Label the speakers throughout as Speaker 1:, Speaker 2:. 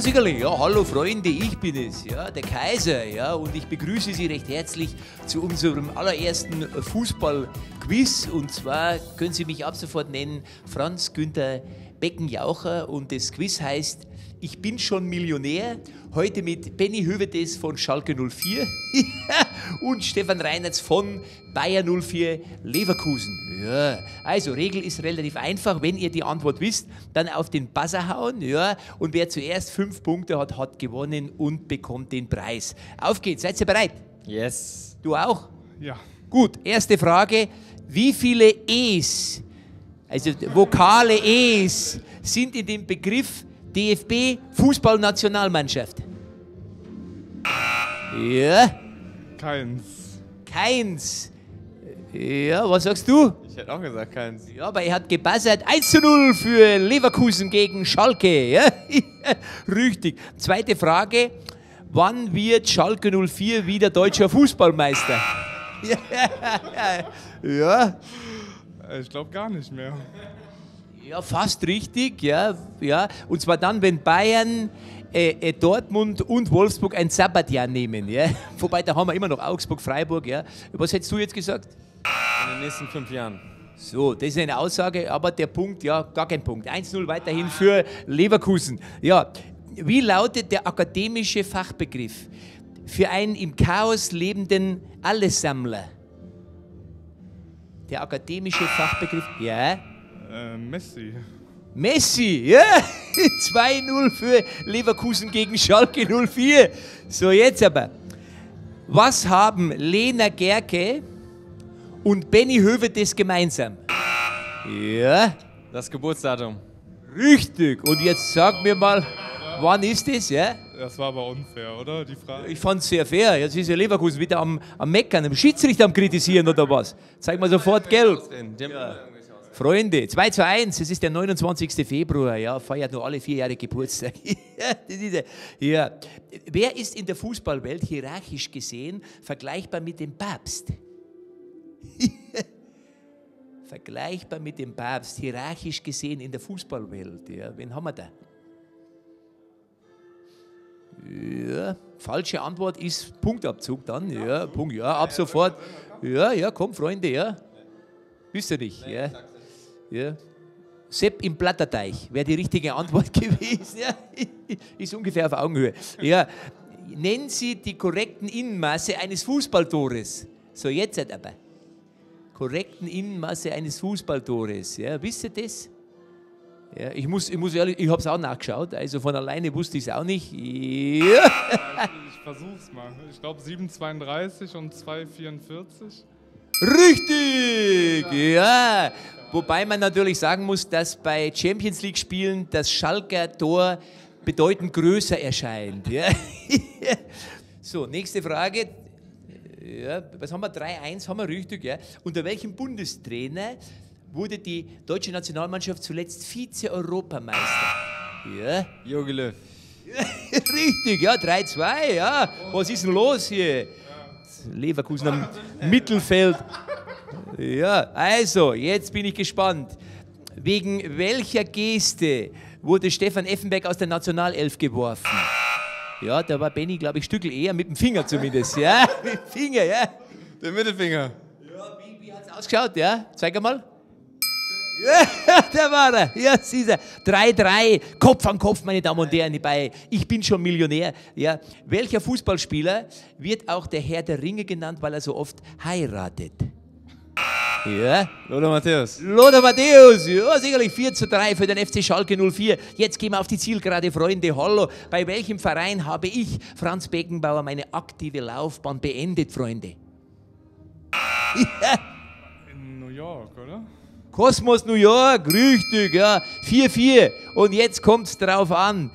Speaker 1: Ja, sicherlich. Ja, hallo Freunde, ich bin es, ja, der Kaiser, ja, und ich begrüße Sie recht herzlich zu unserem allerersten Fußball-Quiz. Und zwar können Sie mich ab sofort nennen Franz Günther Beckenjaucher und das Quiz heißt ich bin schon Millionär. Heute mit Benny Hövedes von Schalke 04 und Stefan Reinertz von Bayer 04 Leverkusen. Ja, also Regel ist relativ einfach. Wenn ihr die Antwort wisst, dann auf den Buzzer hauen. Ja, und wer zuerst fünf Punkte hat, hat gewonnen und bekommt den Preis. Auf geht's. Seid ihr bereit?
Speaker 2: Yes.
Speaker 1: Du auch?
Speaker 3: Ja.
Speaker 1: Gut. Erste Frage: Wie viele E's, also vokale E's, sind in dem Begriff DFB Fußballnationalmannschaft? Ja,
Speaker 3: Keins.
Speaker 1: keins. Ja, was sagst du?
Speaker 2: Ich hätte auch gesagt keins.
Speaker 1: Ja, aber er hat gebassert. 1 zu 0 für Leverkusen gegen Schalke. Ja? Richtig. Zweite Frage. Wann wird Schalke 04 wieder deutscher Fußballmeister? ja,
Speaker 3: Äh, Ich glaube gar nicht mehr.
Speaker 1: Ja, fast richtig. Ja, ja. Und zwar dann, wenn Bayern, äh, äh, Dortmund und Wolfsburg ein Sabbatjahr nehmen. Ja? Wobei, da haben wir immer noch Augsburg, Freiburg. Ja? Was hättest du jetzt gesagt?
Speaker 2: In den nächsten fünf Jahren.
Speaker 1: So, das ist eine Aussage, aber der Punkt, ja, gar kein Punkt. 1-0 weiterhin für Leverkusen. Ja, wie lautet der akademische Fachbegriff für einen im Chaos lebenden Allessammler? Der akademische Fachbegriff, ja,
Speaker 3: Äh, Messi.
Speaker 1: Messi, ja, 2-0 für Leverkusen gegen Schalke 04. So, jetzt aber. Was haben Lena Gerke und Benny Hövedes gemeinsam? Ja,
Speaker 2: Das Geburtsdatum.
Speaker 1: richtig. Und jetzt sag mir mal, wann ist es, ja?
Speaker 3: Das war aber unfair, oder? Die Frage.
Speaker 1: Ich fand es sehr fair. Jetzt ist ja Leverkusen wieder am, am Meckern, am Schiedsrichter am Kritisieren oder was? Zeig mal sofort gelb.
Speaker 2: Die
Speaker 1: Freunde, 2 zu 1, es ist der 29. Februar, ja, feiert nur alle vier Jahre Geburtstag. ja, er. Wer ist in der Fußballwelt hierarchisch gesehen vergleichbar mit dem Papst? vergleichbar mit dem Papst, hierarchisch gesehen in der Fußballwelt. Ja, wen haben wir da? Ja, falsche Antwort ist Punktabzug dann. Ja, Punkt, ja, ab sofort. Ja, ja, komm, Freunde, ja. Wisst ihr nicht, ja. Ja. Sepp im Platterteich wäre die richtige Antwort gewesen. Ja. Ist ungefähr auf Augenhöhe. Ja. Nennen Sie die korrekten Innenmaße eines Fußballtores. So, jetzt halt aber. Korrekten Innenmaße eines Fußballtores. Ja, wisst ihr das? Ja, ich muss, ich muss ehrlich, ich habe es auch nachgeschaut, also von alleine wusste ich es auch nicht. Ja.
Speaker 3: Ich versuch's mal. Ich glaube 7,32 und 2,44.
Speaker 1: Richtig, ja. Wobei man natürlich sagen muss, dass bei Champions League Spielen das Schalker Tor bedeutend größer erscheint. Ja. so, nächste Frage. Ja, was haben wir? 3-1 haben wir richtig, ja. Unter welchem Bundestrainer wurde die deutsche Nationalmannschaft zuletzt Vize-Europameister? Ja.
Speaker 2: Jogi Löw.
Speaker 1: Richtig, ja, 3-2, ja. Was ist denn los hier? Leverkusen am Mittelfeld. Ja, also, jetzt bin ich gespannt. Wegen welcher Geste wurde Stefan Effenberg aus der Nationalelf geworfen? Ja, da war Benny, glaube ich, Stückel eher mit dem Finger zumindest. Ja, mit dem Finger, ja.
Speaker 2: Der Mittelfinger.
Speaker 1: Ja, wie, wie hat es ausgeschaut? Ja, zeig mal. Ja, da war er. Ja, siehst du. 3-3, Kopf an Kopf, meine Damen und Herren, bei Ich bin schon Millionär. Ja. Welcher Fußballspieler wird auch der Herr der Ringe genannt, weil er so oft heiratet? Ja,
Speaker 2: Lothar Matthäus.
Speaker 1: Lothar Matthäus, ja, sicherlich 4 zu 3 für den FC Schalke 04. Jetzt gehen wir auf die Zielgerade, Freunde. Hallo, bei welchem Verein habe ich, Franz Beckenbauer, meine aktive Laufbahn beendet, Freunde? Ja.
Speaker 3: In New York, oder?
Speaker 1: Kosmos New York, richtig, ja. 4-4. Und jetzt kommt es drauf an.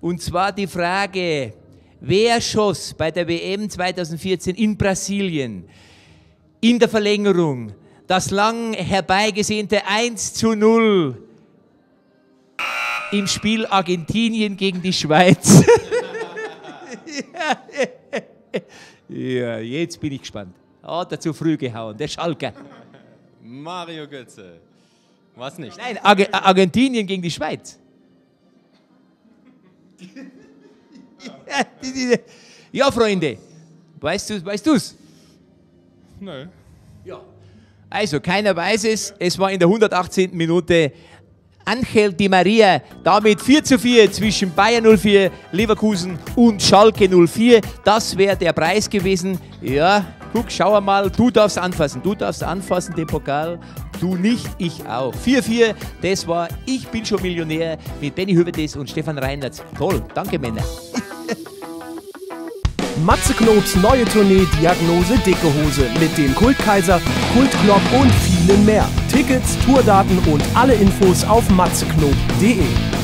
Speaker 1: Und zwar die Frage, wer schoss bei der WM 2014 in Brasilien in der Verlängerung das lang herbeigesehnte 1 zu 0 im Spiel Argentinien gegen die Schweiz? ja, jetzt bin ich gespannt. Hat er zu früh gehauen, der Schalker.
Speaker 2: Mario Götze. Was nicht?
Speaker 1: Nein, Arge Argentinien gegen die Schweiz. Ja, die- die- ja, Freunde, weißt du weißt du's?
Speaker 3: Nö.
Speaker 1: Ja. Also, keiner weiß es. Es war in der 118. Minute Angel Di Maria. Damit 4 zu 4 zwischen Bayern 04, Leverkusen und Schalke 04. Das wäre der Preis gewesen. Ja, guck, schau mal. Du darfst anfassen. Du darfst anfassen, den Pokal. Du nicht, ich auch. 4-4, das war Ich bin schon Millionär mit Benny Hübertes und Stefan Reinhardt. Toll, danke Männer.
Speaker 4: Matze Knobs neue Tournee Diagnose Dicke Hose mit dem Kultkaiser, Kultknopp und vielen mehr. Tickets, Tourdaten und alle Infos auf matzeknob.de.